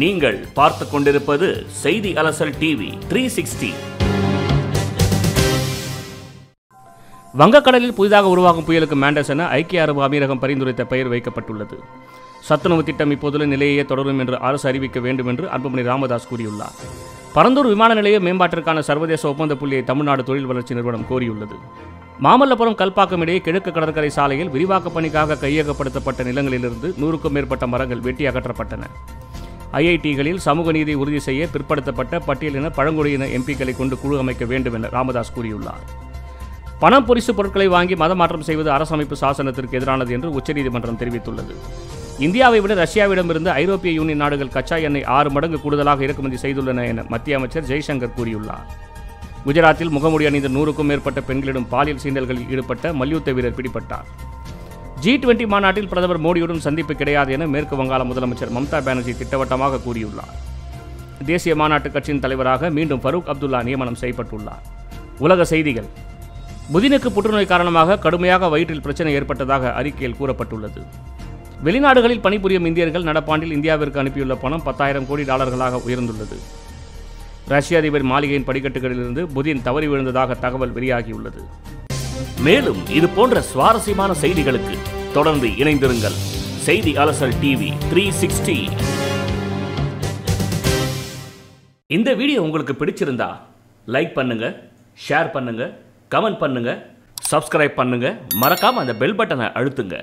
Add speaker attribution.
Speaker 1: நீங்கள் பார்த்து கொண்டிருப்பது செய்தி அலசல் டிவி த்ரீ சிக்ஸ்டி வங்கக்கடலில் புதிதாக உருவாகும் புயலுக்கு மேண்டஸ் என ஐக்கிய அரபு அமீரகம் பரிந்துரைத்த பெயர் வைக்கப்பட்டுள்ளது. சத்துணவு திட்டம் இப்போதுள்ள நிலையே தொடரும் என்று அரசு அறிவிக்க வேண்டும் என்று அன்புமணி ராமதாஸ் கூறியுள்ளார். பரந்தூர் விமான நிலைய மேம்பாட்டிற்கான சர்வதேச ஒப்பந்த புள்ளியை தமிழ்நாடு தொழில் வளர்ச்சி நிறுவனம் கோரியுள்ளது. மாமல்லபுரம் கல்பாக்கம் இடையே கிழக்கு கடற்கரை சாலையில் விரிவாக்கப் பணிக்காக கையகப்படுத்தப்பட்ட நிலங்களிலிருந்து நூறுக்கும் மேற்பட்ட மரங்கள் வெட்டி அகற்றப்பட்டன. ஐஐடிகளில் சமூக நீதி உறுதி செய்ய பிற்படுத்தப்பட்ட பட்டியலின பழங்குடியின எம்பிக்களை கொண்டு குழு அமைக்க வேண்டும் என ராமதாஸ் கூறியுள்ளார். பணம் பொரிசு பொருட்களை வாங்கி மதமாற்றம் செய்வது அரசமைப்பு சாசனத்திற்கு எதிரானது என்று உச்சநீதிமன்றம் தெரிவித்துள்ளது. இந்தியாவை விட ரஷ்யாவிடமிருந்து ஐரோப்பிய யூனியன் நாடுகள் கச்சா எண்ணெய் ஆறு மடங்கு கூடுதலாக இறக்குமதி செய்துள்ளன என மத்திய அமைச்சர் ஜெய்சங்கர் கூறியுள்ளார். குஜராத்தில் முகமூடி அணிந்த நூறுக்கும் மேற்பட்ட பெண்களிடம் பாலியல் சீண்டல்களில் ஈடுபட்ட மல்யுத்த வீரர் பிடிபட்டார். ஜி டுவெண்டி மாநாட்டில் பிரதமர் மோடியுடன் சந்திப்பு கிடையாது என மேற்கு வங்காள முதலமைச்சர் மம்தா பானர்ஜி திட்டவட்டமாக கூறியுள்ளார். தேசிய மாநாட்டு கட்சியின் தலைவராக மீண்டும் ஃபரூக் அப்துல்லா நியமனம் செய்யப்பட்டுள்ளார். உலக செய்திகள். புதினுக்கு புற்றுநோய் காரணமாக கடுமையாக வயிற்றில் பிரச்சனை ஏற்பட்டதாக அறிக்கையில் கூறப்பட்டுள்ளது. வெளிநாடுகளில் பணிபுரியும் இந்தியர்கள் நடப்பாண்டில் இந்தியாவிற்கு அனுப்பியுள்ள பணம் பத்தாயிரம் கோடி டாலர்களாக உயர்ந்துள்ளது. ரஷ்ய அதிபர் மாளிகையின் படிக்கட்டுகளிலிருந்து புதின் தவறி விழுந்ததாக தகவல் வெளியாகியுள்ளது. மேலும் இது போன்ற சுவாரஸ்யமான செய்திகளுக்கு தொடர்ந்து இணைந்திருங்கள். செய்தி அலசல் டிவி த்ரீ சிக்ஸ்டி. இந்த வீடியோ உங்களுக்கு பிடிச்சிருந்தா லைக் பண்ணுங்க ஷேர் பண்ணுங்க கமெண்ட் பண்ணுங்க சப்ஸ்கிரைப் பண்ணுங்க. மறக்காம அந்த பெல் பட்டனை அழுத்துங்க.